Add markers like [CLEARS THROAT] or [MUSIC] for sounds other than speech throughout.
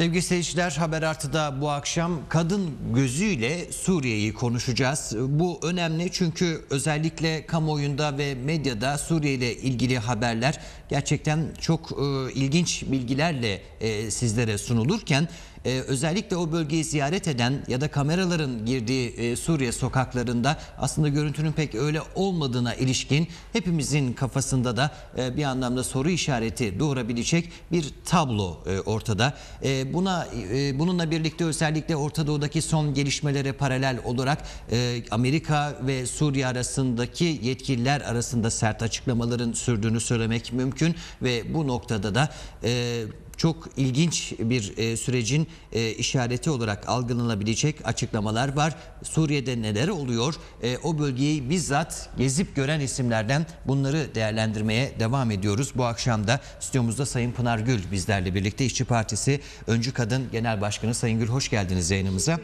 Sevgili seyirciler Haber Artı'da bu akşam kadın gözüyle Suriye'yi konuşacağız. Bu önemli çünkü özellikle kamuoyunda ve medyada Suriye ile ilgili haberler gerçekten çok e, ilginç bilgilerle e, sizlere sunulurken e, özellikle o bölgeyi ziyaret eden ya da kameraların girdiği e, Suriye sokaklarında aslında görüntünün pek öyle olmadığına ilişkin hepimizin kafasında da e, bir anlamda soru işareti doğurabilecek bir tablo e, ortada. E, buna e, bununla birlikte özellikle Orta Doğu'daki son gelişmelere paralel olarak e, Amerika ve Suriye arasındaki yetkililer arasında sert açıklamaların sürdüğünü söylemek mümkün ve bu noktada da e, çok ilginç bir e, sürecin e, işareti olarak algılanabilecek açıklamalar var. Suriye'de neler oluyor? E, o bölgeyi bizzat gezip gören isimlerden bunları değerlendirmeye devam ediyoruz. Bu akşam da stüdyomuzda Sayın Pınar Gül bizlerle birlikte İşçi Partisi Öncü Kadın Genel Başkanı Sayın Gül hoş geldiniz yayınımıza.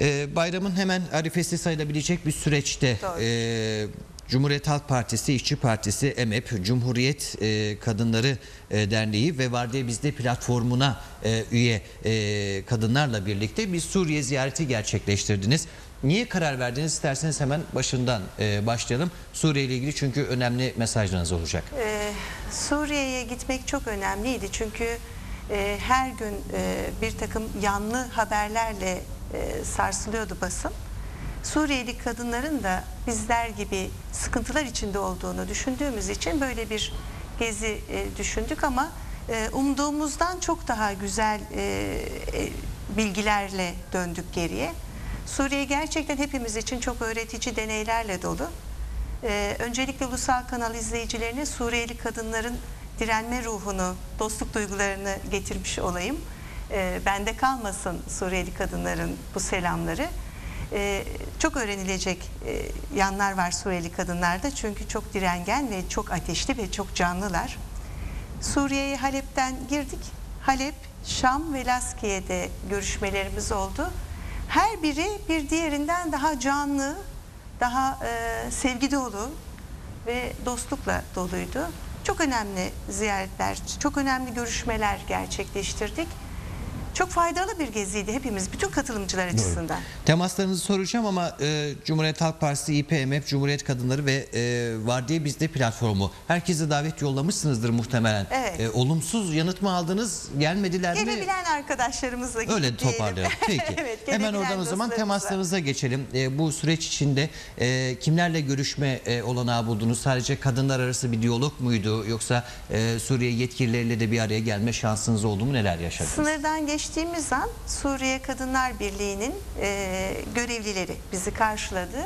E, bayramın hemen arifesi sayılabilecek bir süreçte e, Cumhuriyet Halk Partisi, İşçi Partisi, EMEP, Cumhuriyet e, Kadınları e, Derneği ve Vardiya Bizde platformuna e, üye e, kadınlarla birlikte bir Suriye ziyareti gerçekleştirdiniz. Niye karar verdiniz isterseniz hemen başından başlayalım. Suriye ile ilgili çünkü önemli mesajlarınız olacak. Suriye'ye gitmek çok önemliydi çünkü her gün bir takım yanlı haberlerle sarsılıyordu basın. Suriyeli kadınların da bizler gibi sıkıntılar içinde olduğunu düşündüğümüz için böyle bir gezi e, düşündük ama e, umduğumuzdan çok daha güzel e, bilgilerle döndük geriye. Suriye gerçekten hepimiz için çok öğretici deneylerle dolu. Öncelikle ulusal kanal izleyicilerine Suriyeli kadınların direnme ruhunu, dostluk duygularını getirmiş olayım. Bende kalmasın Suriyeli kadınların bu selamları. Ee, çok öğrenilecek e, yanlar var Suriyeli kadınlarda çünkü çok direngen ve çok ateşli ve çok canlılar. Suriye'ye Halep'ten girdik. Halep, Şam ve Laskiye'de görüşmelerimiz oldu. Her biri bir diğerinden daha canlı, daha e, sevgi dolu ve dostlukla doluydu. Çok önemli ziyaretler, çok önemli görüşmeler gerçekleştirdik. Çok faydalı bir geziydi hepimiz, bütün katılımcılar açısından. Temaslarınızı soracağım ama e, Cumhuriyet Halk Partisi, İPMF, Cumhuriyet Kadınları ve e, Vardiya Bizde platformu. Herkese davet yollamışsınızdır muhtemelen. Evet. E, olumsuz yanıt mı aldınız? Gelmediler mi? Gelebilen arkadaşlarımızla gittik Öyle toparlayalım. [LAUGHS] Peki. evet, Hemen gelebilen oradan o zaman temaslarınıza geçelim. E, bu süreç içinde e, kimlerle görüşme e, olanağı buldunuz? Sadece kadınlar arası bir diyalog muydu? Yoksa e, Suriye yetkilileriyle de bir araya gelme şansınız oldu mu? Neler yaşadınız? Sınırdan geçtiğimiz an Suriye Kadınlar Birliği'nin e, görevlileri bizi karşıladı.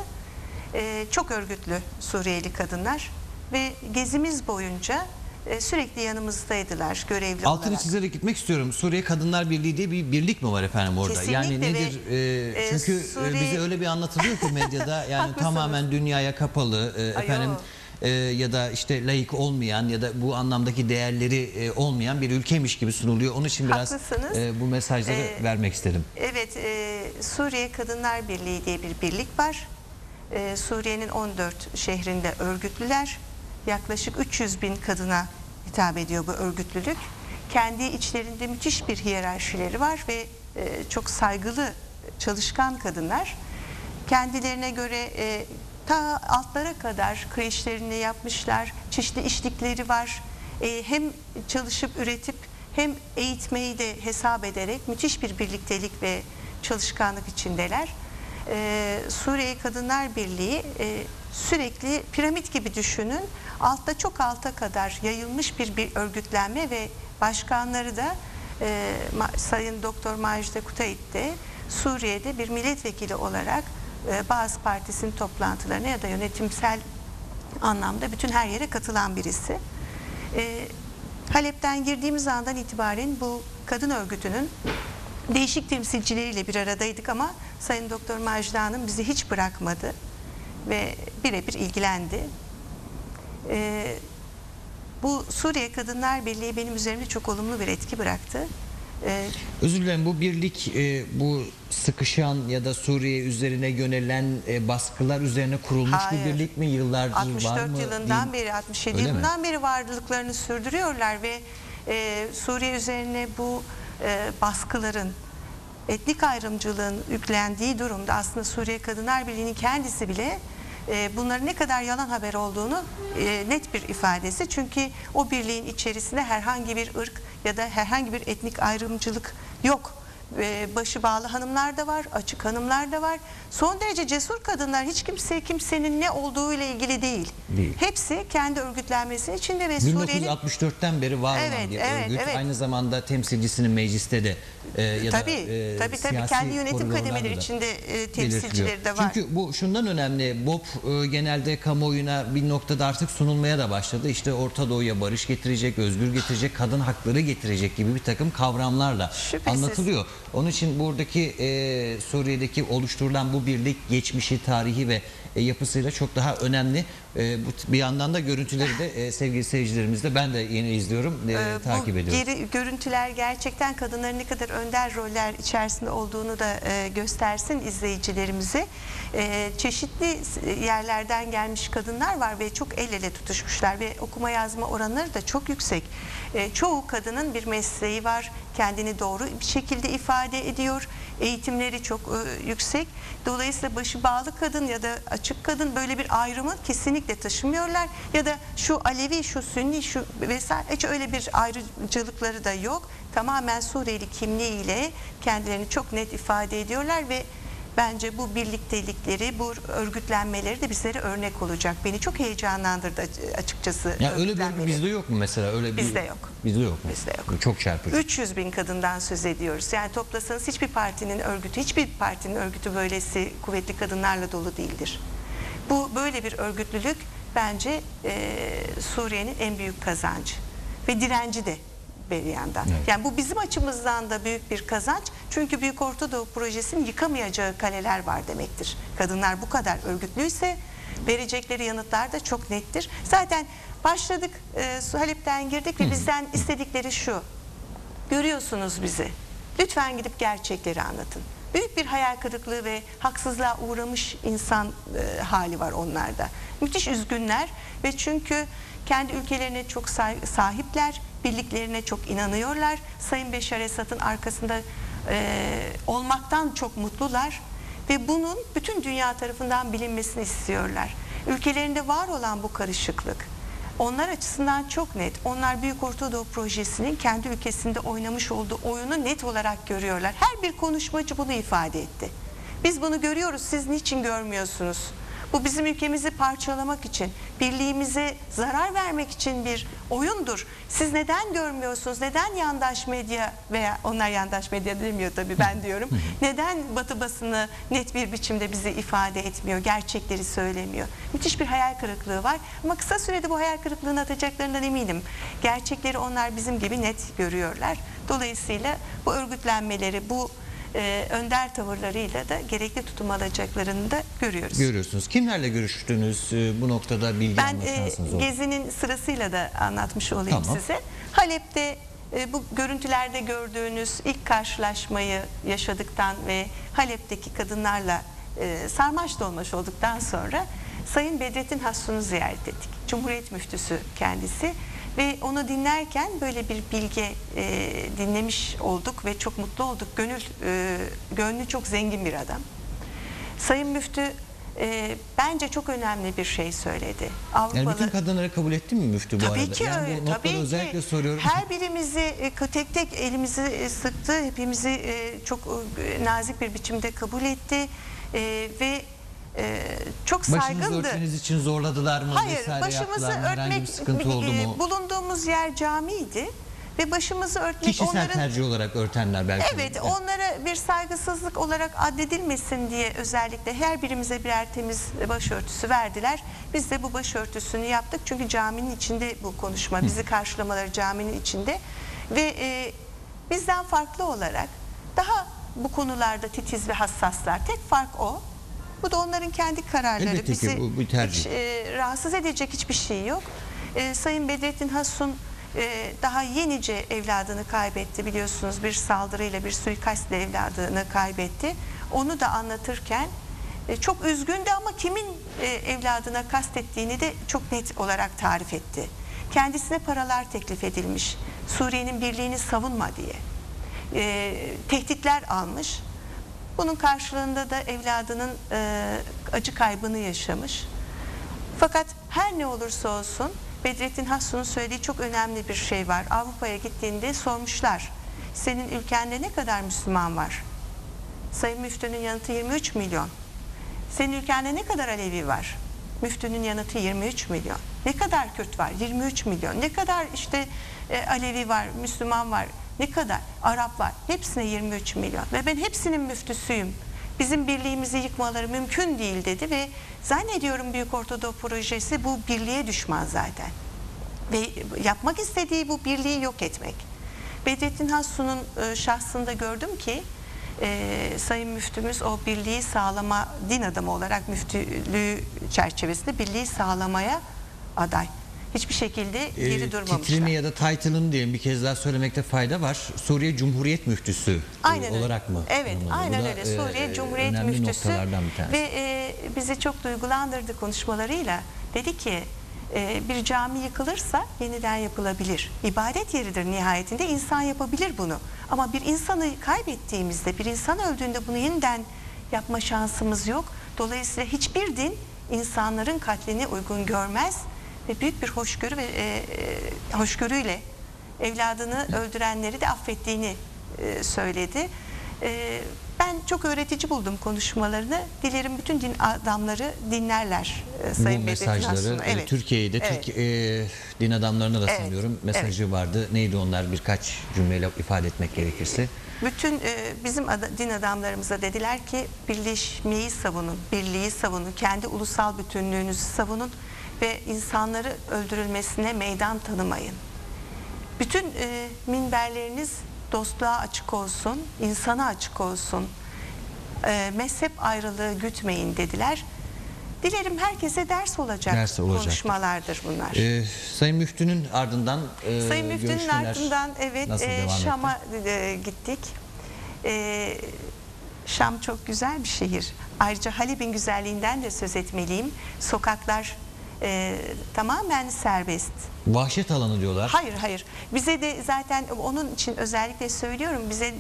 E, çok örgütlü Suriyeli kadınlar ve gezimiz boyunca e, sürekli yanımızdaydılar görevli Altını olarak. çizerek gitmek istiyorum. Suriye Kadınlar Birliği diye bir birlik mi var efendim orada? Kesinlikle yani nedir? e, e, çünkü e, Suriye- bize öyle bir anlatılıyor ki medyada yani [LAUGHS] tamamen dünyaya kapalı e, efendim yok. E, ya da işte layık olmayan ya da bu anlamdaki değerleri e, olmayan bir ülkeymiş gibi sunuluyor. Onun için biraz Haklısınız. e, bu mesajları E, vermek istedim. Evet, e, Suriye Kadınlar Birliği diye bir birlik var. E, Suriye'nin 14 şehrinde örgütlüler. Yaklaşık 300 bin kadına hitap ediyor bu örgütlülük. Kendi içlerinde müthiş bir hiyerarşileri var ve e, çok saygılı, çalışkan kadınlar. Kendilerine göre e, ta altlara kadar kreşlerini yapmışlar, çeşitli işlikleri var. E, hem çalışıp üretip hem eğitmeyi de hesap ederek müthiş bir birliktelik ve çalışkanlık içindeler. Ee, Suriye Kadınlar Birliği e, sürekli piramit gibi düşünün. Altta çok alta kadar yayılmış bir, bir örgütlenme ve başkanları da e, Sayın Doktor Macide Kutayit de Suriye'de bir milletvekili olarak e, Bağız Partisi'nin toplantılarına ya da yönetimsel anlamda bütün her yere katılan birisi. E, Halep'ten girdiğimiz andan itibaren bu kadın örgütünün değişik temsilcileriyle bir aradaydık ama Sayın Doktor Macide Hanım bizi hiç bırakmadı ve birebir ilgilendi. E, bu Suriye Kadınlar Birliği benim üzerimde çok olumlu bir etki bıraktı. E, Özür dilerim bu birlik e, bu sıkışan ya da Suriye üzerine yönelen e, baskılar üzerine kurulmuş Hayır. bir birlik mi? Yıllardır var 64 mı? yılından Değil- beri 67 Öyle mi? yılından beri varlıklarını sürdürüyorlar ve e, Suriye üzerine bu e, baskıların, etnik ayrımcılığın yüklendiği durumda aslında Suriye Kadınlar Birliği'nin kendisi bile e, bunların ne kadar yalan haber olduğunu e, net bir ifadesi. Çünkü o birliğin içerisinde herhangi bir ırk ya da herhangi bir etnik ayrımcılık yok. E, başı bağlı hanımlar da var, açık hanımlar da var. Son derece cesur kadınlar hiç kimse kimsenin ne olduğu ile ilgili değil. Değil. Hepsi kendi örgütlenmesinin içinde ve Suriye'nin 1964'ten beri var olan Evet, bir evet, örgüt. evet. Aynı zamanda temsilcisinin mecliste de e, ya tabii, da e, tabii tabii kendi yönetim kademeleri içinde e, temsilcileri de var. Çünkü bu şundan önemli. BOP e, genelde kamuoyuna bir noktada artık sunulmaya da başladı. İşte Orta Doğu'ya barış getirecek, özgür getirecek, kadın hakları getirecek gibi bir takım kavramlarla Şüphesiz. anlatılıyor. Onun için buradaki e, Suriye'deki oluşturulan bu birlik geçmişi, tarihi ve e, yapısıyla çok daha önemli. E, bu, bir yandan da görüntüleri de e, sevgili seyircilerimizle ben de yeni izliyorum, e, Ee, takip ediyorum. geri görüntüler gerçekten kadınların ne kadar önder roller içerisinde olduğunu da e, göstersin izleyicilerimize. E, çeşitli s- yerlerden gelmiş kadınlar var ve çok el ele tutuşmuşlar ve okuma yazma oranları da çok yüksek. E, çoğu kadının bir mesleği var, kendini doğru bir şekilde ifade ediyor. Eğitimleri çok e, yüksek. Dolayısıyla başı bağlı kadın ya da açık kadın böyle bir ayrımı kesinlikle taşımıyorlar. Ya da şu Alevi, şu Sünni, şu vesaire hiç öyle bir ayrıcalıkları da yok. Tamamen Suriyeli kimliğiyle kendilerini çok net ifade ediyorlar ve bence bu birliktelikleri, bu örgütlenmeleri de bizlere örnek olacak. Beni çok heyecanlandırdı açıkçası. Ya öyle bir bizde yok mu mesela? Öyle bir, Bizde yok. Bizde yok mu? Bizde yok. Çok çarpıcı. 300 bin kadından söz ediyoruz. Yani toplasanız hiçbir partinin örgütü, hiçbir partinin örgütü böylesi kuvvetli kadınlarla dolu değildir. Bu böyle bir örgütlülük bence e, Suriye'nin en büyük kazancı ve direnci de bir yandan. Evet. Yani bu bizim açımızdan da büyük bir kazanç. Çünkü Büyük Orta Doğu Projesi'nin yıkamayacağı kaleler var demektir. Kadınlar bu kadar örgütlüyse verecekleri yanıtlar da çok nettir. Zaten başladık, e, Halep'ten girdik ve bizden istedikleri şu. Görüyorsunuz bizi. Lütfen gidip gerçekleri anlatın. Büyük bir hayal kırıklığı ve haksızlığa uğramış insan e, hali var onlarda. Müthiş üzgünler ve çünkü kendi ülkelerine çok sah- sahipler, birliklerine çok inanıyorlar. Sayın Beşar Esad'ın arkasında e, olmaktan çok mutlular ve bunun bütün dünya tarafından bilinmesini istiyorlar. Ülkelerinde var olan bu karışıklık, onlar açısından çok net. Onlar Büyük Orta Doğu Projesi'nin kendi ülkesinde oynamış olduğu oyunu net olarak görüyorlar. Her bir konuşmacı bunu ifade etti. Biz bunu görüyoruz, siz niçin görmüyorsunuz? Bu bizim ülkemizi parçalamak için, birliğimize zarar vermek için bir oyundur. Siz neden görmüyorsunuz? Neden yandaş medya veya onlar yandaş medya demiyor tabii ben [LAUGHS] diyorum. Neden Batı basını net bir biçimde bizi ifade etmiyor, gerçekleri söylemiyor? Müthiş bir hayal kırıklığı var ama kısa sürede bu hayal kırıklığını atacaklarından eminim. Gerçekleri onlar bizim gibi net görüyorlar. Dolayısıyla bu örgütlenmeleri, bu e, önder tavırlarıyla da gerekli tutum alacaklarını da görüyoruz. Görüyorsunuz. Kimlerle görüştünüz e, bu noktada bilgi Ben alma e, şansınız oldu? gezinin sırasıyla da anlatmış olayım Tamam. size. Halep'te e, bu görüntülerde gördüğünüz ilk karşılaşmayı yaşadıktan ve Halep'teki kadınlarla e, sarmaş dolmaş olduktan sonra Sayın Bedrettin Hassun'u ziyaret ettik. Cumhuriyet müftüsü kendisi ve onu dinlerken böyle bir bilge e, dinlemiş olduk ve çok mutlu olduk. Gönül e, gönlü çok zengin bir adam. Sayın Müftü e, bence çok önemli bir şey söyledi. Yani Avrupalı bütün kadınları kabul etti mi müftü bu Tabii arada? ki yani öyle. bu Tabii özellikle ki. soruyorum. Her birimizi e, tek tek elimizi e, sıktı. Hepimizi e, çok nazik bir biçimde kabul etti. E, ve e, çok Başınızı saygındı. örtmeniz için zorladılar mı? Hayır, başımızı örtmek sıkıntı oldu e, mu? bulunduğumuz yer camiydi ve başımızı örtmek Kişisel onların tercih olarak örtenler belki. Evet, de. onlara bir saygısızlık olarak addedilmesin diye özellikle her birimize birer temiz başörtüsü verdiler. Biz de bu başörtüsünü yaptık çünkü caminin içinde bu konuşma, bizi karşılamaları caminin içinde ve e, bizden farklı olarak daha bu konularda titiz ve hassaslar. Tek fark o. Bu da onların kendi kararları. Elbette ki Bizi bu bir tercih. hiç, e, rahatsız edecek hiçbir şey yok. E, Sayın Bedrettin Hasun e, daha yenice evladını kaybetti biliyorsunuz bir saldırıyla bir suikastle evladını kaybetti. Onu da anlatırken e, çok üzgündü ama kimin e, evladına kastettiğini de çok net olarak tarif etti. Kendisine paralar teklif edilmiş. Suriye'nin birliğini savunma diye. e, tehditler almış. Bunun karşılığında da evladının e, acı kaybını yaşamış. Fakat her ne olursa olsun Bedrettin Hassun'un söylediği çok önemli bir şey var. Avrupa'ya gittiğinde sormuşlar. Senin ülkende ne kadar Müslüman var? Sayın Müftü'nün yanıtı 23 milyon. Senin ülkende ne kadar Alevi var? Müftünün yanıtı 23 milyon. Ne kadar Kürt var? 23 milyon. Ne kadar işte e, Alevi var, Müslüman var? Ne kadar Arap var? Hepsine 23 milyon. Ve ben hepsinin müftüsüyüm. Bizim birliğimizi yıkmaları mümkün değil dedi ve zannediyorum Büyük Ortadoğu Projesi bu birliğe düşman zaten. Ve yapmak istediği bu birliği yok etmek. Bedrettin Hassun'un e, şahsında gördüm ki e, Sayın Müftümüz o birliği sağlama din adamı olarak müftülüğü çerçevesinde birliği sağlamaya aday. Hiçbir şekilde geri Ee, durmamışlar. titrini ya da title'ını diyelim bir kez daha söylemekte fayda var. Suriye Cumhuriyet Müftüsü e, Aynen öyle. olarak mı? Evet? Bu aynen da, öyle. e, Suriye Cumhuriyet önemli Müftüsü ve e, bizi çok duygulandırdı konuşmalarıyla. Dedi ki e, bir cami yıkılırsa yeniden yapılabilir. İbadet yeridir nihayetinde insan yapabilir bunu. Ama bir insanı kaybettiğimizde, bir insan öldüğünde bunu yeniden yapma şansımız yok. Dolayısıyla hiçbir din insanların katlini uygun görmez ve büyük bir hoşgörü ve e, e, hoşgörüyle evladını öldürenleri de affettiğini e, söyledi. E, ben çok öğretici buldum konuşmalarını. Dilerim bütün din adamları dinlerler e, Sayın Bu mesajları e, Türkiye'de Evet. Türk e, din adamlarına da Evet, sanıyorum mesajı vardı. Neydi onlar birkaç cümleyle ifade etmek gerekirse? Bütün e, bizim ada- din adamlarımıza dediler ki birleşmeyi savunun, birliği savunun, kendi ulusal bütünlüğünüzü savunun ve insanları öldürülmesine meydan tanımayın. Bütün e, minberleriniz dostluğa açık olsun, insana açık olsun. E, mezhep ayrılığı gütmeyin dediler. Dilerim herkese ders olacak Ders olacaktır. konuşmalardır bunlar. E, Sayın Müftü'nün ardından e, Sayın Müftü'nün ardından evet e? Şam'a e, gittik. E, Şam çok güzel bir şehir. Ayrıca Halep'in güzelliğinden de söz etmeliyim. Sokaklar e, tamamen serbest. Vahşet alanı diyorlar. Hayır hayır. Bize de zaten onun için özellikle söylüyorum. Bize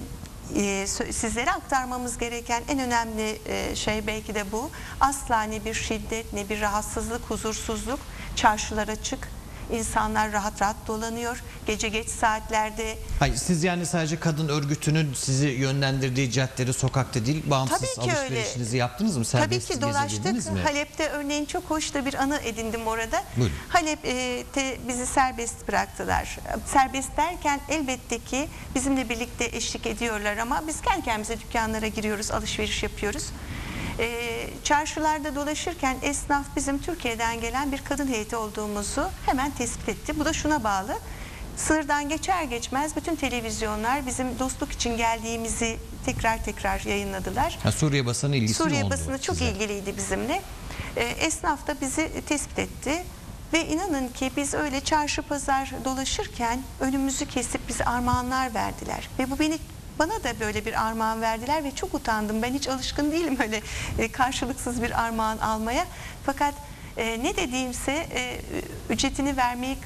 e, sizlere aktarmamız gereken en önemli e, şey belki de bu. Asla ne bir şiddet, ne bir rahatsızlık, huzursuzluk. Çarşılar açık. İnsanlar rahat rahat dolanıyor. Gece geç saatlerde Hayır, siz yani sadece kadın örgütünün sizi yönlendirdiği caddede, sokakta değil, bağımsız Tabii ki öyle. alışverişinizi yaptınız mı? Tabii Serbest ki dolaştık. mi? Halep'te örneğin çok hoş da bir anı edindim orada. Buyurun. Halep'te bizi serbest bıraktılar. Serbest derken elbette ki bizimle birlikte eşlik ediyorlar ama biz kendi kendimize dükkanlara giriyoruz, alışveriş yapıyoruz. Ee, çarşılarda dolaşırken esnaf bizim Türkiye'den gelen bir kadın heyeti olduğumuzu hemen tespit etti. Bu da şuna bağlı. Sınırdan geçer geçmez bütün televizyonlar bizim dostluk için geldiğimizi tekrar tekrar yayınladılar. Ha, Suriye basını ilgisi Suriye basını çok size. ilgiliydi bizimle. Ee, esnaf da bizi tespit etti. Ve inanın ki biz öyle çarşı pazar dolaşırken önümüzü kesip bize armağanlar verdiler. Ve bu beni bana da böyle bir armağan verdiler ve çok utandım. Ben hiç alışkın değilim öyle e, karşılıksız bir armağan almaya. Fakat e, ne dediğimse e, ücretini vermeyi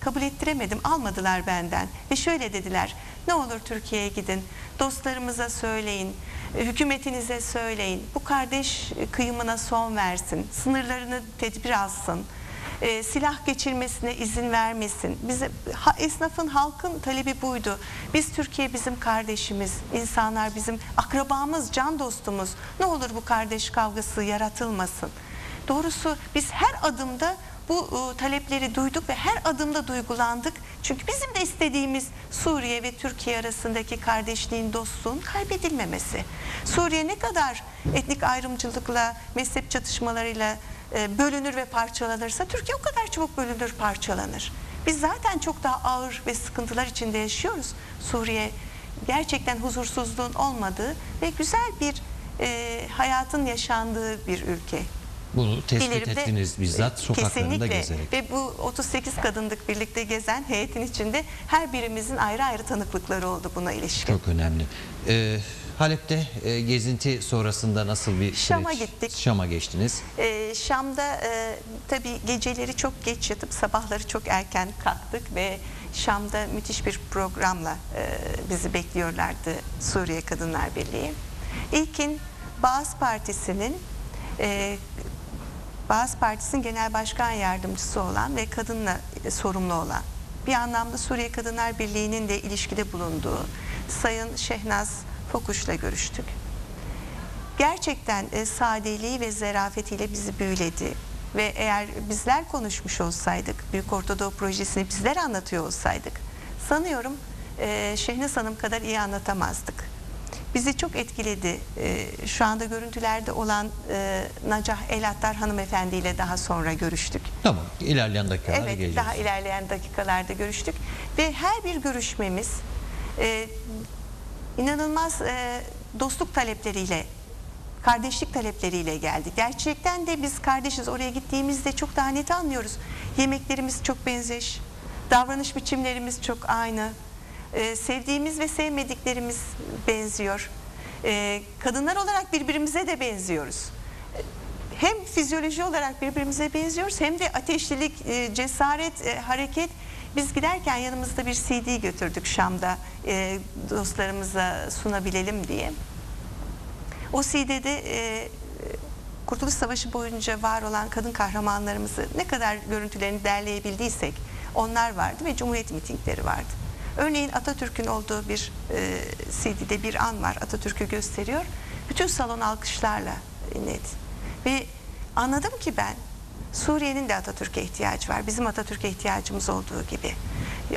kabul ettiremedim. Almadılar benden. Ve şöyle dediler. Ne olur Türkiye'ye gidin. Dostlarımıza söyleyin. Hükümetinize söyleyin. Bu kardeş kıyımına son versin. Sınırlarını tedbir alsın. E, silah geçirmesine izin vermesin. Bize ha, esnafın halkın talebi buydu. Biz Türkiye bizim kardeşimiz, insanlar bizim akrabamız, can dostumuz. Ne olur bu kardeş kavgası yaratılmasın. Doğrusu biz her adımda bu e, talepleri duyduk ve her adımda duygulandık. Çünkü bizim de istediğimiz Suriye ve Türkiye arasındaki kardeşliğin, dostluğun kaybedilmemesi. Suriye ne kadar etnik ayrımcılıkla, mezhep çatışmalarıyla e, bölünür ve parçalanırsa Türkiye o kadar çabuk bölünür, parçalanır. Biz zaten çok daha ağır ve sıkıntılar içinde yaşıyoruz. Suriye gerçekten huzursuzluğun olmadığı ve güzel bir e, hayatın yaşandığı bir ülke. Bunu tespit Dilerim de- ettiniz bizzat sokaklarında Kesinlikle. gezerek. Ve bu 38 kadınlık birlikte gezen heyetin içinde her birimizin ayrı ayrı tanıklıkları oldu buna ilişkin. Çok önemli. Ee, Halep'te e, gezinti sonrasında nasıl bir Şam'a süreç? gittik. Şam'a geçtiniz. Ee, Şam'da e, tabii geceleri çok geç yatıp sabahları çok erken kalktık ve Şam'da müthiş bir programla e, bizi bekliyorlardı Suriye Kadınlar Birliği. İlkin Bağız Partisi'nin e, Bağız Partisi'nin genel başkan yardımcısı olan ve kadınla e, sorumlu olan bir anlamda Suriye Kadınlar Birliği'nin de ilişkide bulunduğu Sayın Şehnaz Fokuş'la görüştük. Gerçekten e, sadeliği ve zarafetiyle bizi büyüledi. Ve eğer bizler konuşmuş olsaydık, Büyük Ortadoğu Projesi'ni bizler anlatıyor olsaydık, sanıyorum e, Şehnaz Hanım kadar iyi anlatamazdık. Bizi çok etkiledi. E, şu anda görüntülerde olan e, Nacah Elattar hanımefendi ile daha sonra görüştük. Tamam ilerleyen dakikalarda Evet, geleceğiz. daha ilerleyen dakikalarda görüştük ve her bir görüşmemiz e, inanılmaz e, dostluk talepleriyle, kardeşlik talepleriyle geldi. Gerçekten de biz kardeşiz. Oraya gittiğimizde çok daha net anlıyoruz. Yemeklerimiz çok benzeş, davranış biçimlerimiz çok aynı, e, sevdiğimiz ve sevmediklerimiz benziyor. E, kadınlar olarak birbirimize de benziyoruz hem fizyoloji olarak birbirimize benziyoruz hem de ateşlilik, e, cesaret, e, hareket. Biz giderken yanımızda bir CD götürdük Şam'da e, dostlarımıza sunabilelim diye. O CD'de e, Kurtuluş Savaşı boyunca var olan kadın kahramanlarımızı ne kadar görüntülerini derleyebildiysek onlar vardı ve Cumhuriyet mitingleri vardı. Örneğin Atatürk'ün olduğu bir e, CD'de bir an var Atatürk'ü gösteriyor. Bütün salon alkışlarla net. Ve anladım ki ben Suriye'nin de Atatürk'e ihtiyacı var. Bizim Atatürk'e ihtiyacımız olduğu gibi.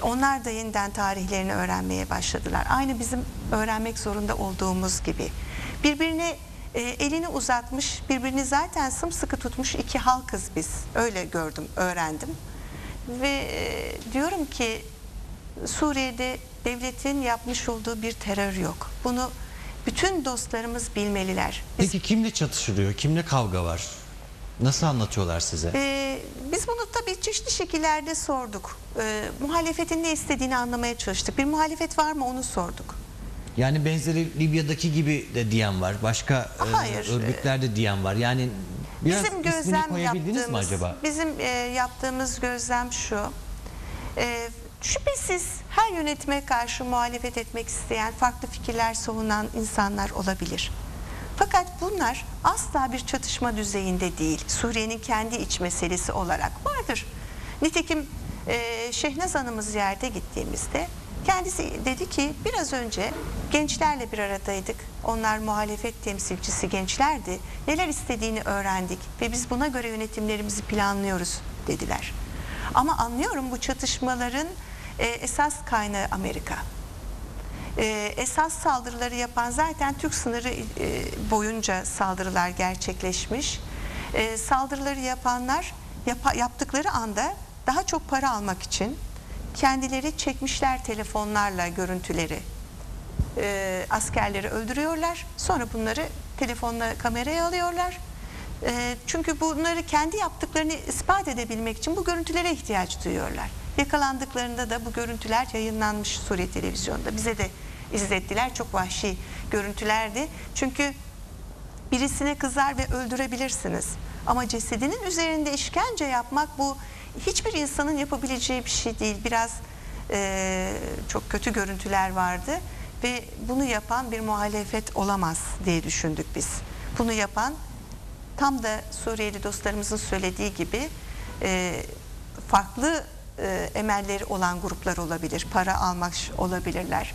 Onlar da yeniden tarihlerini öğrenmeye başladılar. Aynı bizim öğrenmek zorunda olduğumuz gibi. Birbirine e, elini uzatmış, birbirini zaten sımsıkı tutmuş iki halkız biz. Öyle gördüm, öğrendim. Ve e, diyorum ki Suriye'de devletin yapmış olduğu bir terör yok. Bunu bütün dostlarımız bilmeliler. Biz Peki kimle çatışılıyor? Kimle kavga var? Nasıl anlatıyorlar size? Ee, biz bunu tabii çeşitli şekillerde sorduk. Ee, muhalefetin ne istediğini anlamaya çalıştık. Bir muhalefet var mı onu sorduk. Yani benzeri Libya'daki gibi de diyen var. Başka e, Hayır. örgütlerde diyen var. Yani biraz bizim gözlem yaptığımız, mi acaba? bizim e, yaptığımız gözlem şu. E, şüphesiz her yönetime karşı muhalefet etmek isteyen, farklı fikirler savunan insanlar olabilir. Fakat bunlar asla bir çatışma düzeyinde değil. Suriye'nin kendi iç meselesi olarak vardır. Nitekim e, Şehnaz Hanım'ı ziyarete gittiğimizde kendisi dedi ki biraz önce gençlerle bir aradaydık. Onlar muhalefet temsilcisi gençlerdi. Neler istediğini öğrendik ve biz buna göre yönetimlerimizi planlıyoruz dediler. Ama anlıyorum bu çatışmaların e, esas kaynağı Amerika. Ee, esas saldırıları yapan zaten Türk sınırı e, boyunca saldırılar gerçekleşmiş. Ee, saldırıları yapanlar yapa- yaptıkları anda daha çok para almak için kendileri çekmişler telefonlarla görüntüleri. Ee, askerleri öldürüyorlar. Sonra bunları telefonla kameraya alıyorlar. Ee, çünkü bunları kendi yaptıklarını ispat edebilmek için bu görüntülere ihtiyaç duyuyorlar. Yakalandıklarında da bu görüntüler yayınlanmış Suriye televizyonda. Bize de izlettiler. Çok vahşi görüntülerdi. Çünkü birisine kızar ve öldürebilirsiniz. Ama cesedinin üzerinde işkence yapmak bu hiçbir insanın yapabileceği bir şey değil. Biraz eee, çok kötü görüntüler vardı ve bunu yapan bir muhalefet olamaz diye düşündük biz. Bunu yapan tam da Suriyeli dostlarımızın söylediği gibi e, farklı e, emelleri olan gruplar olabilir. Para almak olabilirler.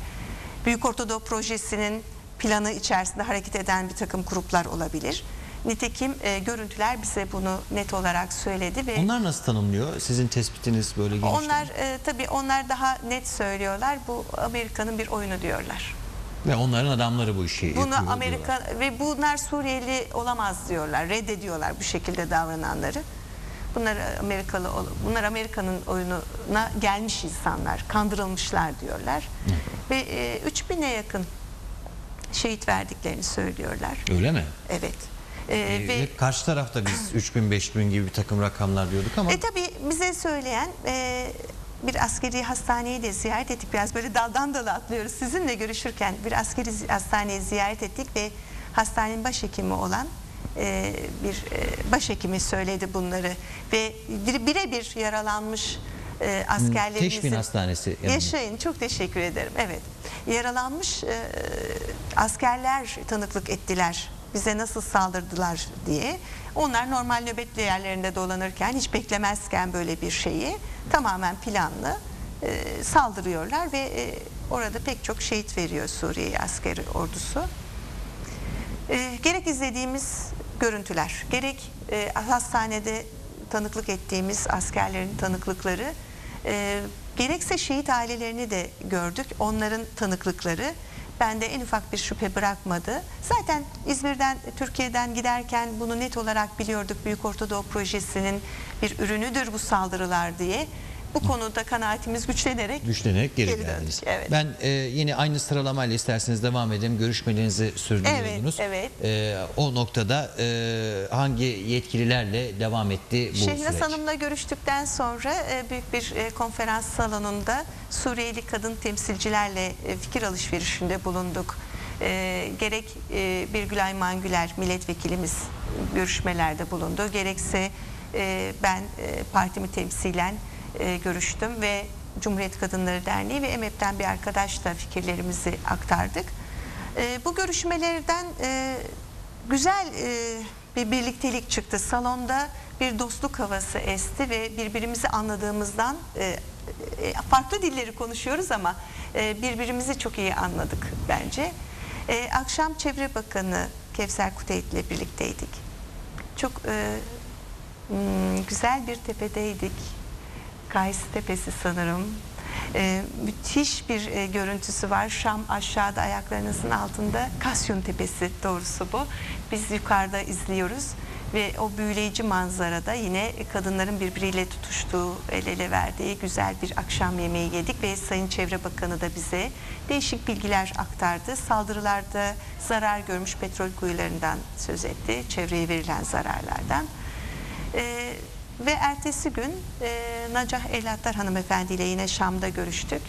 Büyük Ortadoğu Projesi'nin planı içerisinde hareket eden bir takım gruplar olabilir. Nitekim e, görüntüler bize bunu net olarak söyledi ve Onlar nasıl tanımlıyor? Sizin tespitiniz böyle geniş. onlar e, tabii onlar daha net söylüyorlar. Bu Amerika'nın bir oyunu diyorlar. Ve onların adamları bu işi Bunu yapıyor Amerika diyorlar. ve bunlar Suriyeli olamaz diyorlar. Reddediyorlar bu şekilde davrananları. Bunlar Amerikalı bunlar Amerika'nın oyununa gelmiş insanlar, kandırılmışlar diyorlar. Ve e, 3000'e yakın şehit verdiklerini söylüyorlar. Öyle mi? Evet. E, Ee, ve hep karşı tarafta biz [CLEARS THROAT] 3000 5000 gibi bir takım rakamlar diyorduk ama E tabi bize söyleyen e, bir askeri hastaneyi de ziyaret ettik. Biraz böyle daldan dala atlıyoruz. Sizinle görüşürken bir askeri hastaneyi ziyaret ettik ve hastanenin başhekimi olan e, bir e, başhekimi söyledi bunları ve bir- birebir yaralanmış e, askerlerimizin Teşbin Hastanesi. yanında. Yaşayın. Çok teşekkür ederim. Evet. Yaralanmış e, askerler tanıklık ettiler. Bize nasıl saldırdılar diye. Onlar normal nöbetli yerlerinde dolanırken hiç beklemezken böyle bir şeyi tamamen planlı e, saldırıyorlar ve e, orada pek çok şehit veriyor Suriye askeri ordusu. E, gerek izlediğimiz görüntüler, gerek e, hastanede tanıklık ettiğimiz askerlerin tanıklıkları, e, gerekse şehit ailelerini de gördük. Onların tanıklıkları bende en ufak bir şüphe bırakmadı. Zaten İzmir'den, Türkiye'den giderken bunu net olarak biliyorduk. Büyük Ortadoğu Projesi'nin bir ürünüdür bu saldırılar diye. Bu konuda kanaatimiz güçlenerek Güçlenerek geri, Geri döndük, evet. Ben e, yine aynı sıralamayla isterseniz devam edelim. Görüşmelerinizi sürdürüyordunuz. Evet, E, o noktada e, hangi yetkililerle devam etti bu Şehnaz süreç? Hanım'la görüştükten sonra e, büyük bir e, konferans salonunda Suriyeli kadın temsilcilerle e, fikir alışverişinde bulunduk. E, Gerek e, Birgül Ayman Güler milletvekilimiz görüşmelerde bulundu. Gerekse e, ben e, partimi temsilen e, görüştüm ve Cumhuriyet Kadınları Derneği ve EMEP'ten bir arkadaşla fikirlerimizi aktardık. E, Bu görüşmelerden e, güzel e, bir birliktelik çıktı. Salonda bir dostluk havası esti ve birbirimizi anladığımızdan e, e, farklı dilleri konuşuyoruz ama e, birbirimizi çok iyi anladık bence. E, akşam Çevre Bakanı Kevser Kuteyt ile birlikteydik. Çok e, hmm, güzel bir tepedeydik. Kayısı Tepesi sanırım. Ee, müthiş bir e, görüntüsü var. Şam aşağıda ayaklarınızın altında. Kasyon Tepesi doğrusu bu. Biz yukarıda izliyoruz ve o büyüleyici manzarada yine kadınların birbiriyle tutuştuğu, el ele verdiği güzel bir akşam yemeği yedik ve Sayın Çevre Bakanı da bize değişik bilgiler aktardı. Saldırılarda zarar görmüş petrol kuyularından söz etti. Çevreye verilen zararlardan. Ee, ve ertesi gün e, Nacah Evlatlar hanımefendi ile yine Şam'da görüştük.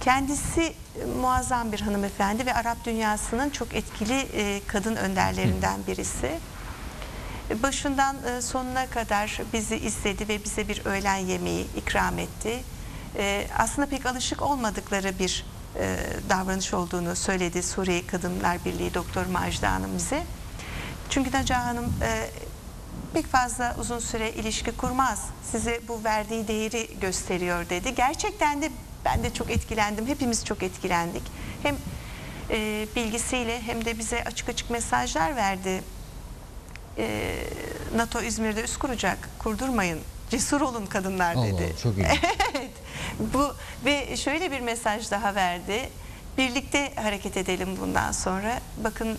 Kendisi e, muazzam bir hanımefendi ve Arap dünyasının çok etkili e, kadın önderlerinden birisi. E, Başından e, sonuna kadar bizi izledi ve bize bir öğlen yemeği ikram etti. E, Aslında pek alışık olmadıkları bir e, davranış olduğunu söyledi Suriye Kadınlar Birliği Doktor Macide Hanım bize. Çünkü Nacah Hanım e, pek fazla uzun süre ilişki kurmaz. Size bu verdiği değeri gösteriyor dedi. Gerçekten de ben de çok etkilendim. Hepimiz çok etkilendik. Hem e, bilgisiyle hem de bize açık açık mesajlar verdi. E, NATO İzmir'de üs kuracak. Kurdurmayın. Cesur olun kadınlar dedi. Allah, çok iyi. [LAUGHS] Evet. Bu ve şöyle bir mesaj daha verdi. Birlikte hareket edelim bundan sonra. Bakın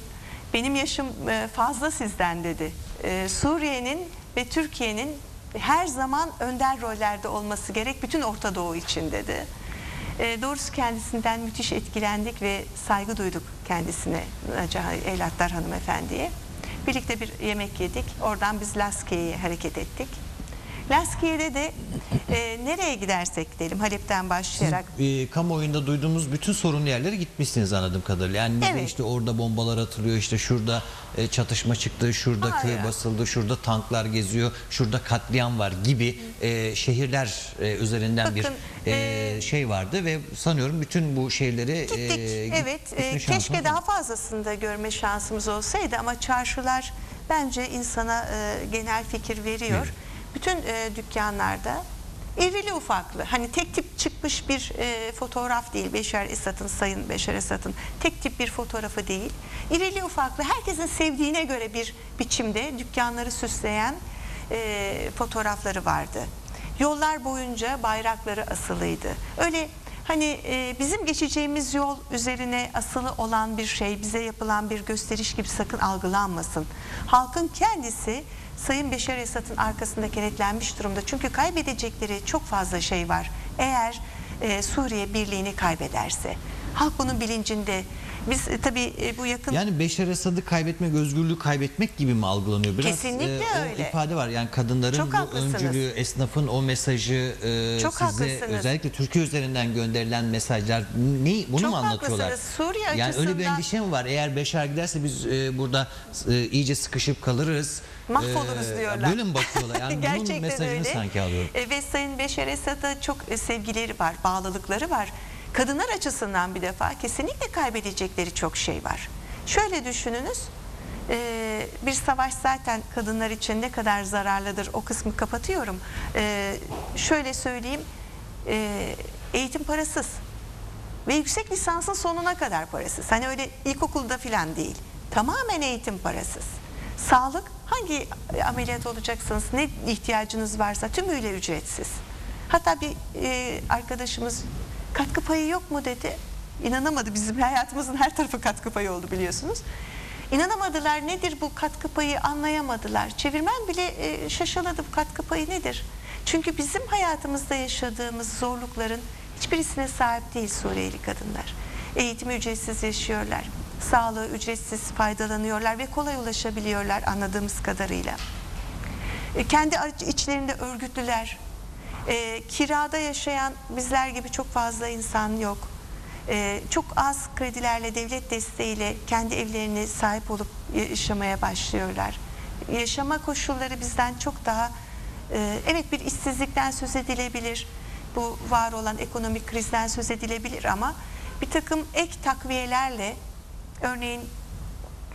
benim yaşım e, fazla sizden dedi. E, Suriye'nin ve Türkiye'nin her zaman önder rollerde olması gerek bütün Orta Doğu için dedi. E, doğrusu kendisinden müthiş etkilendik ve saygı duyduk kendisine Nacaha Evlatlar hanımefendiye. Birlikte bir yemek yedik. Oradan biz Laskiye'ye hareket ettik. Laskiye'de de e, nereye gidersek gidelim Halep'ten başlayarak e, kamuoyunda duyduğumuz bütün sorunlu yerlere gitmişsiniz anladığım kadarıyla. Yani Evet. işte orada bombalar atılıyor, işte şurada e, çatışma çıktı, şurada köy Hayır. basıldı, şurada tanklar geziyor, şurada katliam var gibi e, şehirler e, üzerinden bir Bakın, e, şey vardı ve sanıyorum bütün bu şehirleri Gittik. e, git- evet. e, keşke oldu. daha fazlasını da görme şansımız olsaydı ama çarşılar bence insana e, genel fikir veriyor. Bütün e, dükkanlarda irili ufaklı hani tek tip çıkmış bir e, fotoğraf değil Beşer Esad'ın Sayın Beşer Esad'ın tek tip bir fotoğrafı değil. İrili ufaklı herkesin sevdiğine göre bir biçimde dükkanları süsleyen e, fotoğrafları vardı. Yollar boyunca bayrakları asılıydı. Öyle hani e, bizim geçeceğimiz yol üzerine asılı olan bir şey, bize yapılan bir gösteriş gibi sakın algılanmasın. Halkın kendisi Sayın Beşer Esad'ın arkasında kenetlenmiş durumda. Çünkü kaybedecekleri çok fazla şey var. Eğer e, Suriye birliğini kaybederse. Halk bunun bilincinde. Biz e, tabii e, bu yakın Yani Beşer Esad'ı kaybetmek, özgürlüğü kaybetmek gibi mi algılanıyor? Biraz Kesinlikle o öyle. ifade var. Yani kadınların Çok bu haklısınız. öncülüğü, esnafın o mesajı e, Çok size haklısınız. özellikle Türkiye üzerinden gönderilen mesajlar ne bunu Çok mu anlatıyorlar? haklısınız. Suriye yani öyle bir endişe mi var? Eğer Beşer giderse biz e, burada e, iyice sıkışıp kalırız. Mahvoluruz Ee, diyorlar. Böyle mi bakıyorlar? Yani [LAUGHS] bunun Gerçekten mesajını öyle. sanki alıyorum. E, ve Sayın Beşer Esad'a çok e, sevgileri var, bağlılıkları var. Kadınlar açısından bir defa kesinlikle kaybedecekleri çok şey var. Şöyle düşününüz, e, bir savaş zaten kadınlar için ne kadar zararlıdır o kısmı kapatıyorum. E, şöyle söyleyeyim, e, eğitim parasız ve yüksek lisansın sonuna kadar parasız. Hani öyle ilkokulda filan değil. Tamamen eğitim parasız. Sağlık hangi ameliyat olacaksınız, ne ihtiyacınız varsa tümüyle ücretsiz. Hatta bir e, arkadaşımız katkı payı yok mu dedi. İnanamadı bizim hayatımızın her tarafı katkı payı oldu biliyorsunuz. İnanamadılar nedir bu katkı payı anlayamadılar. Çevirmen bile e, şaşaladı bu katkı payı nedir? Çünkü bizim hayatımızda yaşadığımız zorlukların hiçbirisine sahip değil Suriyeli kadınlar. Eğitimi ücretsiz yaşıyorlar. Sağlığı ücretsiz faydalanıyorlar ve kolay ulaşabiliyorlar anladığımız kadarıyla. E, kendi içlerinde örgütlüler. E, kirada yaşayan bizler gibi çok fazla insan yok. E, çok az kredilerle, devlet desteğiyle kendi evlerine sahip olup yaşamaya başlıyorlar. Yaşama koşulları bizden çok daha e, evet bir işsizlikten söz edilebilir. Bu var olan ekonomik krizden söz edilebilir ama bir takım ek takviyelerle örneğin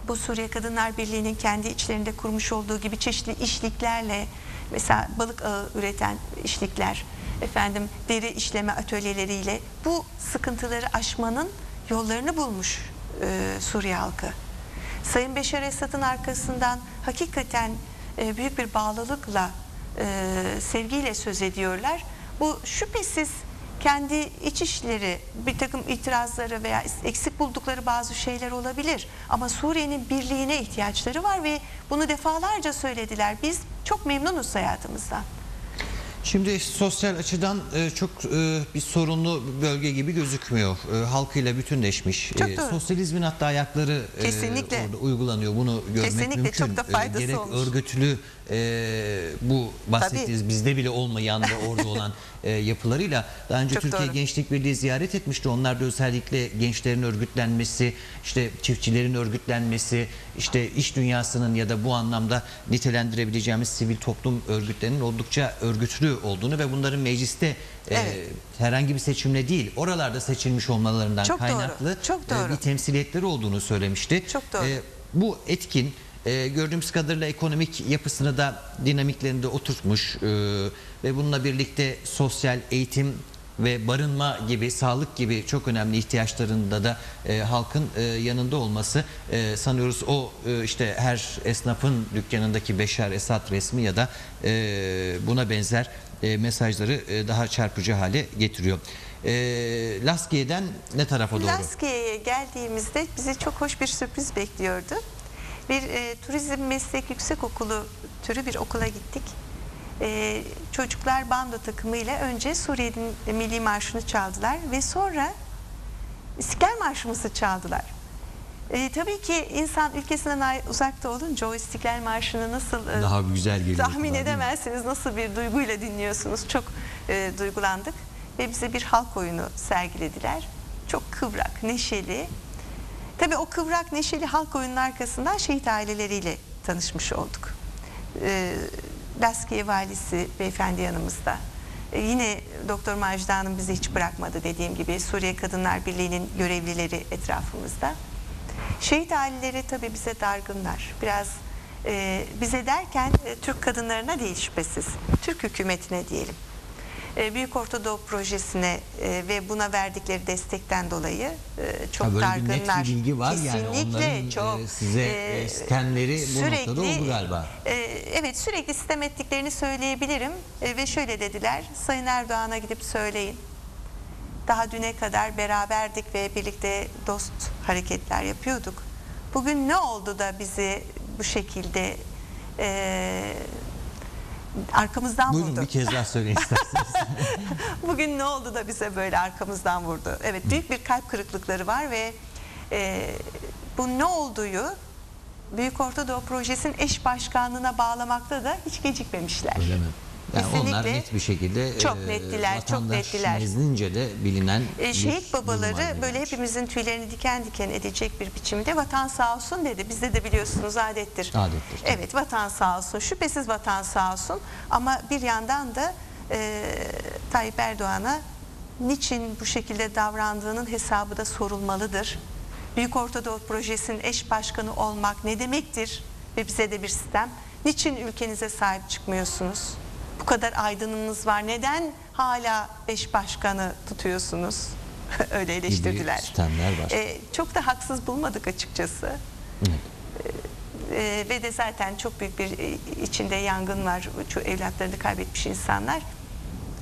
bu Suriye Kadınlar Birliği'nin kendi içlerinde kurmuş olduğu gibi çeşitli işliklerle mesela balık ağı üreten işlikler efendim deri işleme atölyeleriyle bu sıkıntıları aşmanın yollarını bulmuş e, Suriye halkı. Sayın Beşar Esad'ın arkasından hakikaten e, büyük bir bağlılıkla e, sevgiyle söz ediyorlar. Bu şüphesiz kendi iç işleri bir takım itirazları veya eksik buldukları bazı şeyler olabilir. Ama Suriye'nin birliğine ihtiyaçları var ve bunu defalarca söylediler. Biz çok memnunuz hayatımızdan. Şimdi sosyal açıdan e, çok e, bir sorunlu bölge gibi gözükmüyor. E, halkıyla bütünleşmiş. Çok E, doğru. sosyalizmin hatta ayakları e, Kesinlikle. orada uygulanıyor. Bunu görmek Kesinlikle, mümkün. çok da faydası gerek olmuş. örgütlü e, bu bahsettiğiniz bizde bile olmayan ve orada olan [LAUGHS] e, yapılarıyla daha önce Çok Türkiye doğru. Gençlik Birliği ziyaret etmişti. Onlar da özellikle gençlerin örgütlenmesi, işte çiftçilerin örgütlenmesi, işte iş dünyasının ya da bu anlamda nitelendirebileceğimiz sivil toplum örgütlerinin oldukça örgütlü olduğunu ve bunların mecliste e, Evet. herhangi bir seçimle değil, oralarda seçilmiş olmalarından Çok doğru, kaynaklı çok e, doğru. bir temsiliyetleri olduğunu söylemişti. Çok doğru. bu etkin e, gördüğümüz kadarıyla ekonomik yapısını da dinamiklerinde oturtmuş e, ve bununla birlikte sosyal eğitim ve barınma gibi, sağlık gibi çok önemli ihtiyaçlarında da e, halkın e, yanında olması e, sanıyoruz o e, işte her esnafın dükkanındaki Beşar Esad resmi ya da e, buna benzer e, mesajları e, daha çarpıcı hale getiriyor. E, Laskiye'den ne tarafa doğru? Laskiye'ye geldiğimizde bizi çok hoş bir sürpriz bekliyordu. Bir e, turizm meslek yüksekokulu türü bir okula gittik. E, çocuklar bando takımıyla önce Suriye'nin milli marşını çaldılar ve sonra İstiklal Marşımızı çaldılar. E, tabii ki insan ülkesinden uzakta olunca o İstiklal Marşı'nı nasıl e, Daha güzel geliyor tahmin mi? edemezsiniz nasıl bir duyguyla dinliyorsunuz. Çok e, duygulandık ve bize bir halk oyunu sergilediler. Çok kıvrak, neşeli. Tabii o kıvrak, neşeli halk oyunun arkasından şehit aileleriyle tanışmış olduk. E, Laskiye valisi beyefendi yanımızda. E, yine Doktor Macide Hanım bizi hiç bırakmadı dediğim gibi Suriye Kadınlar Birliği'nin görevlileri etrafımızda. Şehit aileleri tabii bize dargınlar. Biraz e, bize derken e, Türk kadınlarına değil şüphesiz. Türk hükümetine diyelim. E, Büyük Ortadoğu projesine e, ve buna verdikleri destekten dolayı e, çok Ha, böyle bir dargınlar. net bir bilgi var yani Kesinlikle onların çok. size e, sistemleri bu noktada oldu galiba. e, evet sürekli sistem ettiklerini söyleyebilirim E, ve şöyle dediler Sayın Erdoğan'a gidip söyleyin. Daha düne kadar beraberdik ve birlikte dost hareketler yapıyorduk. Bugün ne oldu da bizi bu şekilde e, arkamızdan Buyurun vurdu? bir kez daha söyleyin isterseniz. [LAUGHS] Bugün ne oldu da bize böyle arkamızdan vurdu? Evet büyük bir kalp kırıklıkları var ve e, bu ne olduğu Büyük Ortadoğu Projesi'nin eş başkanlığına bağlamakta da hiç gecikmemişler. Öyle mi? Yani onlar net bir şekilde Çok e, nettiler, çok nettiler. nezdince de bilinen E, şehit babaları böyle hepimizin tüylerini diken diken edecek bir biçimde vatan sağ olsun dedi. Bizde de biliyorsunuz adettir. Adettir, tabii. Evet vatan sağ olsun. Şüphesiz vatan sağ olsun. Ama bir yandan da e, Tayyip Erdoğan'a niçin bu şekilde davrandığının hesabı da sorulmalıdır. Büyük Ortadoğu Projesi'nin eş başkanı olmak ne demektir? Ve bize de bir sistem. Niçin ülkenize sahip çıkmıyorsunuz? Bu kadar aydınınız var. Neden hala eş başkanı tutuyorsunuz? [LAUGHS] Öyle eleştirdiler. Ee, çok da haksız bulmadık açıkçası. Evet. Ee, ve de zaten çok büyük bir e, içinde yangın var. Çok evlatlarını kaybetmiş insanlar.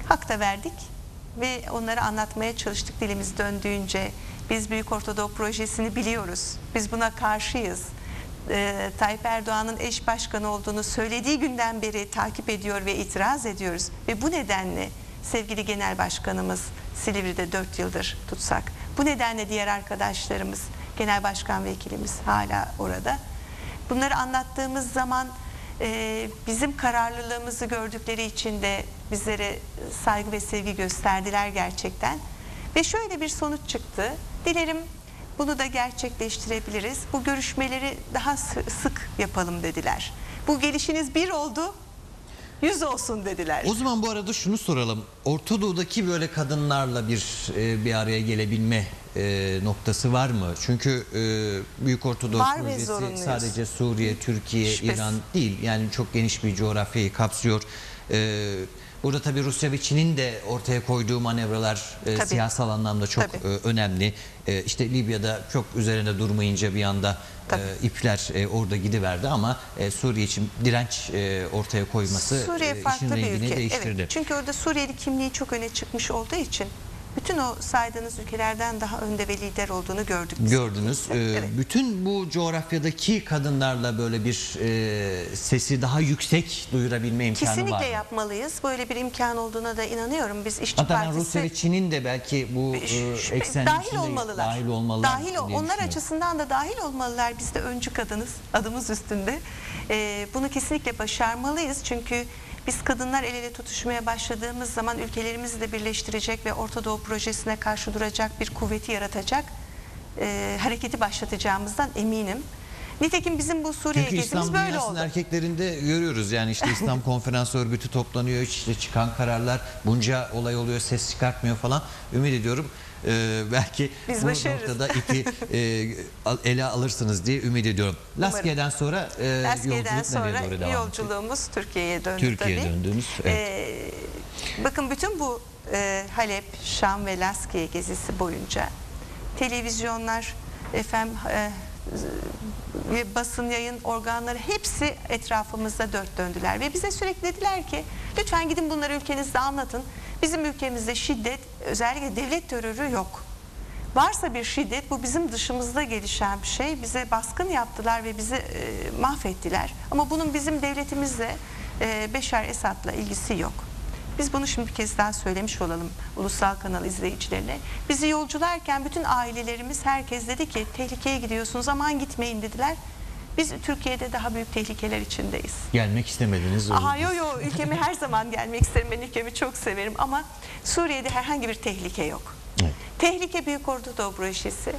Hak da verdik ve onları anlatmaya çalıştık dilimiz döndüğünce. Biz Büyük Ortadoğu Projesi'ni biliyoruz. Biz buna karşıyız. Ee, Tayyip Erdoğan'ın eş başkanı olduğunu söylediği günden beri takip ediyor ve itiraz ediyoruz. Ve bu nedenle sevgili Genel Başkanımız Silivri'de 4 yıldır tutsak. Bu nedenle diğer arkadaşlarımız, Genel Başkan Vekilimiz hala orada. Bunları anlattığımız zaman e, bizim kararlılığımızı gördükleri için de bizlere saygı ve sevgi gösterdiler gerçekten. Ve şöyle bir sonuç çıktı. Dilerim bunu da gerçekleştirebiliriz. Bu görüşmeleri daha sı- sık yapalım dediler. Bu gelişiniz bir oldu, yüz olsun dediler. O zaman bu arada şunu soralım. Orta Doğu'daki böyle kadınlarla bir e, bir araya gelebilme e, noktası var mı? Çünkü e, Büyük Orta Doğu zorunluyuz. sadece Suriye, Türkiye, Şüphesiz. İran değil. Yani çok geniş bir coğrafyayı kapsıyor. E, burada tabii Rusya ve Çin'in de ortaya koyduğu manevralar e, Tabii. siyasal anlamda çok e, önemli. E, işte Libya'da çok üzerine durmayınca bir anda Tabii. e, ipler e, orada gidiverdi ama e, Suriye için direnç e, ortaya koyması Suriye e, işin rengini ülke. değiştirdi. Evet. Çünkü orada Suriyeli kimliği çok öne çıkmış olduğu için bütün o saydığınız ülkelerden daha önde ve lider olduğunu gördük. biz. Gördünüz. Ee, Evet. Bütün bu coğrafyadaki kadınlarla böyle bir e, sesi daha yüksek duyurabilme imkanı var. Kesinlikle yapmalıyız. Böyle bir imkan olduğuna da inanıyorum. Biz işçi Hatta partisi Rusya ve Çin'in de belki bu e, eksenin dahil olmalılar. Dahil olmalılar. Dahil onlar açısından da dahil olmalılar. Biz de öncü kadınız. Adımız üstünde. Ee, bunu kesinlikle başarmalıyız. Çünkü biz kadınlar el ele tutuşmaya başladığımız zaman ülkelerimizi de birleştirecek ve Orta Doğu projesine karşı duracak bir kuvveti yaratacak e, hareketi başlatacağımızdan eminim. Nitekim bizim bu Suriye Çünkü gezimiz İslam böyle oldu. erkeklerinde görüyoruz yani işte İslam [LAUGHS] konferans örgütü toplanıyor işte çıkan kararlar bunca olay oluyor ses çıkartmıyor falan ümit ediyorum e, belki Biz bu başarırız. noktada iki e, [LAUGHS] ele alırsınız diye ümit ediyorum. Laskiye'den sonra e, yolculuk nereye sonra doğru devam yolculuğumuz Türkiye'ye döndü Türkiye'ye tabii. döndünüz, evet. Ee, bakın bütün bu e, Halep, Şam ve Laskiye gezisi boyunca televizyonlar, efendim e, ve basın yayın organları hepsi etrafımızda dört döndüler ve bize sürekli dediler ki lütfen gidin bunları ülkenizde anlatın. Bizim ülkemizde şiddet özellikle devlet terörü yok. Varsa bir şiddet bu bizim dışımızda gelişen bir şey. Bize baskın yaptılar ve bizi e, mahvettiler. Ama bunun bizim devletimizle e, Beşar Esad'la ilgisi yok. Biz bunu şimdi bir kez daha söylemiş olalım ulusal kanal izleyicilerine. Bizi yolcularken bütün ailelerimiz herkes dedi ki tehlikeye gidiyorsunuz aman gitmeyin dediler. Biz Türkiye'de daha büyük tehlikeler içindeyiz. Gelmek istemediniz. Aha yo yo ülkeme her zaman gelmek isterim. Ben ülkemi çok severim ama Suriye'de herhangi bir tehlike yok. Evet. Tehlike Büyük Ortadoğu projesi.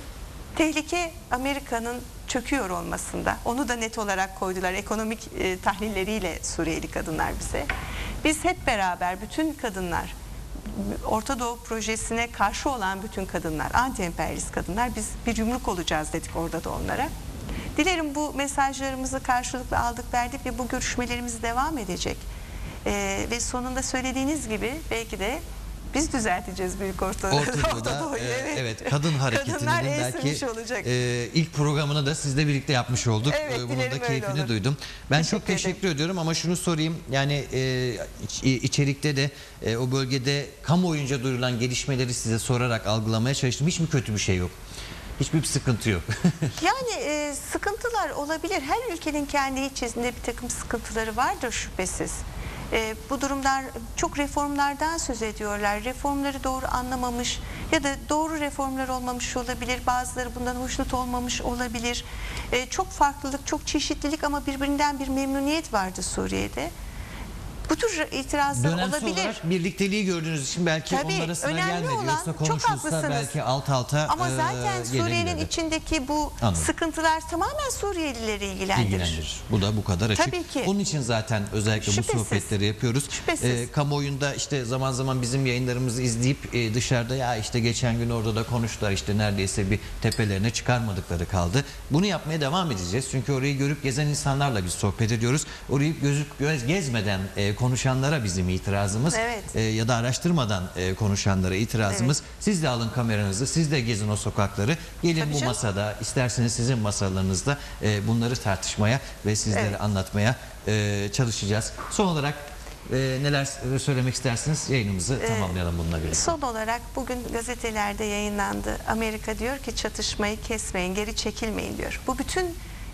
Tehlike Amerika'nın çöküyor olmasında. Onu da net olarak koydular ekonomik e, tahlilleriyle Suriyeli kadınlar bize. Biz hep beraber bütün kadınlar Orta Doğu projesine karşı olan bütün kadınlar, anti-emperyalist kadınlar biz bir yumruk olacağız dedik orada da onlara. Dilerim bu mesajlarımızı karşılıklı aldık verdik ve bu görüşmelerimiz devam edecek. Ee, ve sonunda söylediğiniz gibi belki de biz düzelteceğiz Büyük Orta, Orta Doğu'da [LAUGHS] Doğu'yu, e, evet. kadın hareketinin belki olacak. e, ilk programını da sizle birlikte yapmış olduk. Evet, E, Bunun da keyfini olur. duydum. Ben Teşekkür çok teşekkür ediyorum ama şunu sorayım. Yani e, iç- içerikte de e, o bölgede kamuoyunca duyurulan gelişmeleri size sorarak algılamaya çalıştım. Hiç mi kötü bir şey yok? Hiçbir bir sıkıntı yok. [LAUGHS] Yani e, sıkıntılar olabilir. Her ülkenin kendi içerisinde bir takım sıkıntıları vardır şüphesiz. E, bu durumlar çok reformlardan söz ediyorlar. Reformları doğru anlamamış ya da doğru reformlar olmamış olabilir. Bazıları bundan hoşnut olmamış olabilir. E, çok farklılık, çok çeşitlilik ama birbirinden bir memnuniyet vardı Suriye'de. Bu tür itirazlar Dönemsel olabilir. olarak birlikteliği gördüğünüz için belki Tabii, onlara sıra gelmedi. olan- Yoksa konuşulsa belki alt alta Ama e, zaten Suriye'nin içindeki bu Anladım. sıkıntılar tamamen Suriyelileri ilgilendirir. ilgilendirir. Bu da bu kadar açık. Tabii ki. Onun için zaten özellikle Şüphesiz. bu sohbetleri yapıyoruz. Şüphesiz. Ee, kamuoyunda işte zaman zaman bizim yayınlarımızı izleyip e, dışarıda ya işte geçen gün orada da konuştular işte neredeyse bir tepelerine çıkarmadıkları kaldı. Bunu yapmaya devam edeceğiz. Çünkü orayı görüp gezen insanlarla biz sohbet ediyoruz. Orayı gözüp göz gezmeden e, konuşanlara bizim itirazımız Evet. e, ya da araştırmadan e, konuşanlara itirazımız. Siz de alın kameranızı, siz de gezin o sokakları. Gelin Tabii bu canım. masada, isterseniz sizin masalarınızda e, bunları tartışmaya ve sizlere Evet. anlatmaya e, çalışacağız. Son olarak e, neler söylemek istersiniz? Yayınımızı tamamlayalım bununla birlikte. Son olarak bugün gazetelerde yayınlandı. Amerika diyor ki çatışmayı kesmeyin, geri çekilmeyin diyor. Bu bütün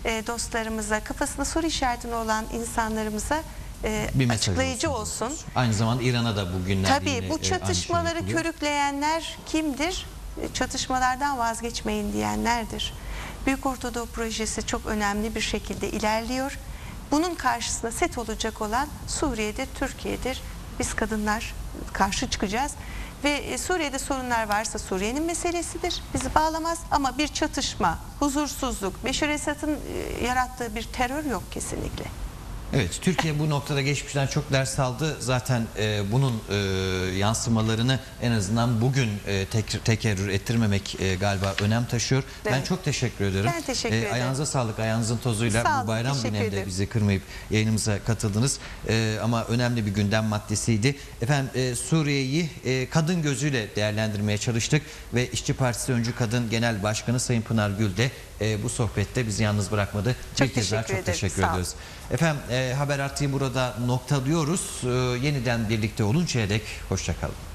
e, dostlarımıza, kafasında soru işaretinde olan insanlarımıza e, Bir açıklayıcı olsun. olsun. Aynı zamanda İran'a da bugünlerde Tabii yine, e, bu şey çatışmaları körükleyenler kimdir? E, Çatışmalardan vazgeçmeyin diyenlerdir. Büyük Ortadoğu projesi çok önemli bir şekilde ilerliyor. Bunun karşısında set olacak olan Suriye'de Türkiye'dir. Biz kadınlar karşı çıkacağız. Ve e, Suriye'de sorunlar varsa Suriye'nin meselesidir. Bizi bağlamaz ama bir çatışma, huzursuzluk, Beşir Esad'ın e, yarattığı bir terör yok kesinlikle. Evet, Türkiye bu noktada geçmişten çok ders aldı. Zaten e, bunun e, yansımalarını en azından bugün e, tek, tekerrür ettirmemek e, galiba önem taşıyor. Ben Evet. çok teşekkür ederim. Ben teşekkür ederim. Ayağınıza sağlık, ayağınızın tozuyla Sağ bu bayram gününde ederim. bizi kırmayıp yayınımıza katıldınız. E, ama önemli bir gündem maddesiydi. Efendim e, Suriye'yi e, kadın gözüyle değerlendirmeye çalıştık ve İşçi Partisi Öncü Kadın Genel Başkanı Sayın Pınar Gül de e, bu sohbette bizi yalnız bırakmadı. Çok bir kez daha çok ederim. teşekkür Sağ olun. Efendim e, Haber Artı'yı burada noktalıyoruz. E, yeniden birlikte oluncaya dek hoşçakalın.